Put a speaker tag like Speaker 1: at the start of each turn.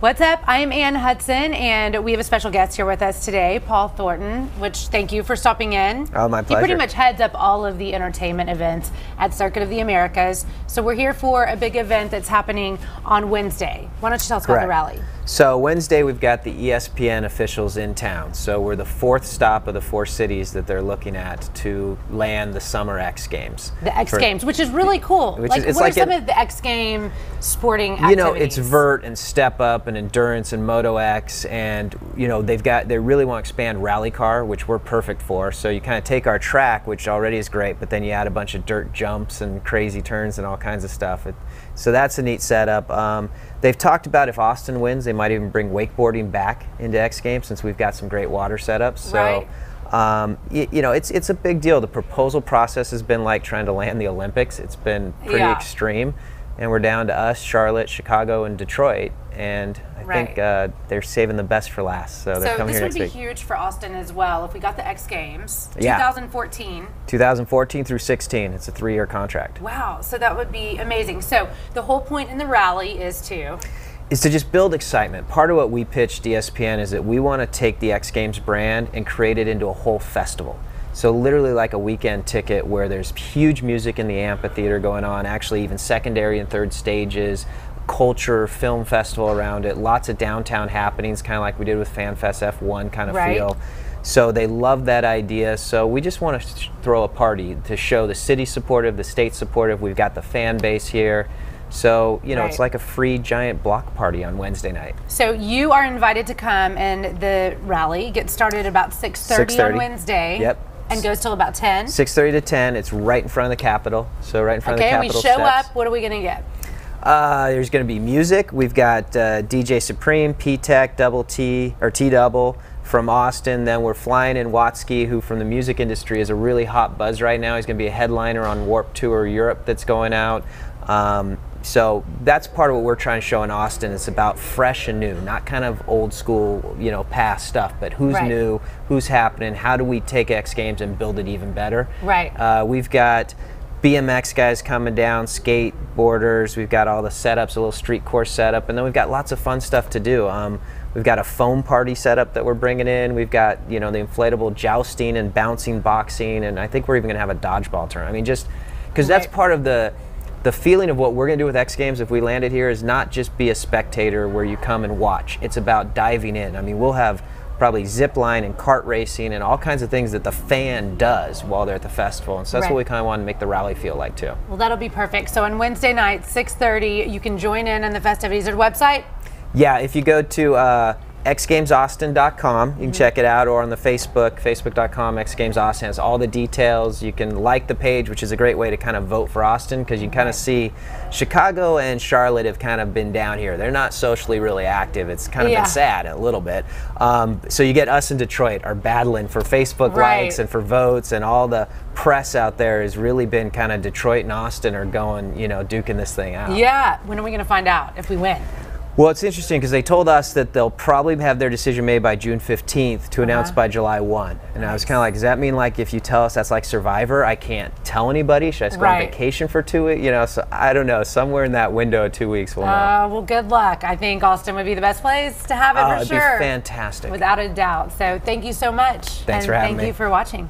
Speaker 1: What's up? I'm Anne Hudson, and we have a special guest here with us today, Paul Thornton. Which thank you for stopping in.
Speaker 2: Oh, my pleasure.
Speaker 1: He pretty much heads up all of the entertainment events at Circuit of the Americas. So we're here for a big event that's happening on Wednesday. Why don't you tell us
Speaker 2: Correct.
Speaker 1: about the rally?
Speaker 2: So Wednesday we've got the ESPN officials in town. So we're the fourth stop of the four cities that they're looking at to land the Summer X Games.
Speaker 1: The X
Speaker 2: For-
Speaker 1: Games, which is really cool.
Speaker 2: Which
Speaker 1: like,
Speaker 2: is-
Speaker 1: what
Speaker 2: like
Speaker 1: are some
Speaker 2: a-
Speaker 1: of the X Game sporting
Speaker 2: You know,
Speaker 1: activities?
Speaker 2: it's vert and step up and endurance and Moto X, and you know they've got they really want to expand rally car, which we're perfect for. So you kind of take our track, which already is great, but then you add a bunch of dirt jumps and crazy turns and all kinds of stuff. It, so that's a neat setup. Um, they've talked about if Austin wins, they might even bring wakeboarding back into X Games since we've got some great water setups. So.
Speaker 1: Right.
Speaker 2: Um, y- you know, it's it's a big deal. The proposal process has been like trying to land the Olympics. It's been pretty
Speaker 1: Yeah.
Speaker 2: extreme, and we're down to us, Charlotte, Chicago, and Detroit. And I think uh, they're saving the best for last. So they're
Speaker 1: So
Speaker 2: coming
Speaker 1: this
Speaker 2: here
Speaker 1: would be huge for Austin as well if we got the X Games.
Speaker 2: Yeah.
Speaker 1: 2014.
Speaker 2: 2014 through 16. It's a three-year contract.
Speaker 1: Wow, so that would be amazing. So the whole point in the rally is to
Speaker 2: is to just build excitement. Part of what we pitched ESPN is that we want to take the X Games brand and create it into a whole festival. So literally like a weekend ticket where there's huge music in the amphitheater going on, actually even secondary and third stages, culture, film festival around it, lots of downtown happenings, kind of like we did with FanFest F1 kind of
Speaker 1: Right.
Speaker 2: feel. So they love that idea. So we just want to throw a party to show the city supportive, the state supportive. We've got the fan base here. So, you know, it's like a free giant block party on Wednesday night.
Speaker 1: So you are invited to come, and the rally gets started about 6:30 on Wednesday.
Speaker 2: Yep.
Speaker 1: And goes till about 10.
Speaker 2: 6:30 to 10. It's right in front of the Capitol. So right in front
Speaker 1: Okay,
Speaker 2: of the Capitol.
Speaker 1: Okay, we show
Speaker 2: Capitol
Speaker 1: up. What are we gonna get?
Speaker 2: Uh, there's going to be music. We've got uh, DJ Supreme, P Tech, Double T or T Double from Austin. Then we're flying in Watsky, who from the music industry is a really hot buzz right now. He's going to be a headliner on Warped Tour Europe that's going out. Um, so that's part of what we're trying to show in Austin. It's about fresh and new, not kind of old school, you know, past stuff, but who's
Speaker 1: Right.
Speaker 2: new, who's happening, how do we take X Games and build it even better.
Speaker 1: Right.
Speaker 2: Uh, we've got BMX guys coming down, skateboarders. We've got all the setups, a little street course setup, and then we've got lots of fun stuff to do. Um, we've got a foam party setup that we're bringing in. We've got you know the inflatable jousting and bouncing boxing, and I think we're even going to have a dodgeball tournament. I mean, just because that's part of the the feeling of what we're going to do with X Games if we land it here is not just be a spectator where you come and watch. It's about diving in. I mean, we'll have probably zip line and kart racing and all kinds of things that the fan does while they're at the festival. And so that's
Speaker 1: Right.
Speaker 2: what we kind of want to make the rally feel like too.
Speaker 1: Well, that'll be perfect. So on Wednesday night, 6:30, you can join in on the festivities. Their website.
Speaker 2: Yeah, if you go to uh, xgamesaustin.com, you can check it out, or on the Facebook, facebook.com, xgamesaustin has all the details. You can like the page, which is a great way to kind of vote for Austin because you can kind of see Chicago and Charlotte have kind of been down here. They're not socially really active. It's kind of
Speaker 1: Yeah.
Speaker 2: been sad a little bit. Um, so you get us in Detroit are battling for Facebook
Speaker 1: Right.
Speaker 2: likes and for votes, and all the press out there has really been kind of Detroit and Austin are going, you know, duking this thing out.
Speaker 1: Yeah. When are we gonna find out if we win?
Speaker 2: Well, it's interesting because they told us that they'll probably have their decision made by June 15th to announce
Speaker 1: Uh-huh.
Speaker 2: by July 1. And I was kind of like, does that mean like if you tell us that's like Survivor, I can't tell anybody? Should I just go on vacation for two weeks? You know, so I don't know. Somewhere in that window of two weeks, we'll know.
Speaker 1: Uh, well, good luck. I think Austin would be the best place to have it
Speaker 2: Oh,
Speaker 1: for sure.
Speaker 2: fantastic.
Speaker 1: Without a doubt. So thank you so much.
Speaker 2: Thanks
Speaker 1: and
Speaker 2: for having
Speaker 1: thank
Speaker 2: me.
Speaker 1: you for watching.